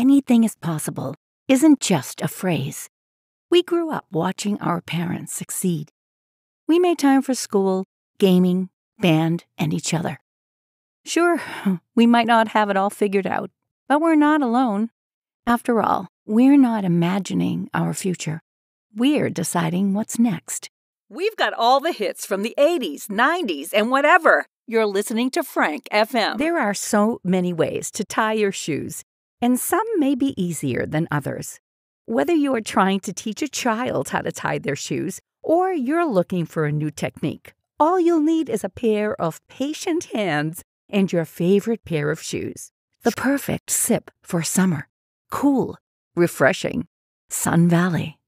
anything is possible isn't just a phrase. We grew up watching our parents succeed. We made time for school, gaming, band, and each other. Sure, we might not have it all figured out, but we're not alone. After all, we're not imagining our future. We're deciding what's next. We've got all the hits from the 80s, 90s, and whatever. You're listening to Frank FM. There are so many ways to tie your shoes, and some may be easier than others. Whether you are trying to teach a child how to tie their shoes or you're looking for a new technique, all you'll need is a pair of patient hands and your favorite pair of shoes. The perfect sip for summer. Cool, refreshing. Sun Valley.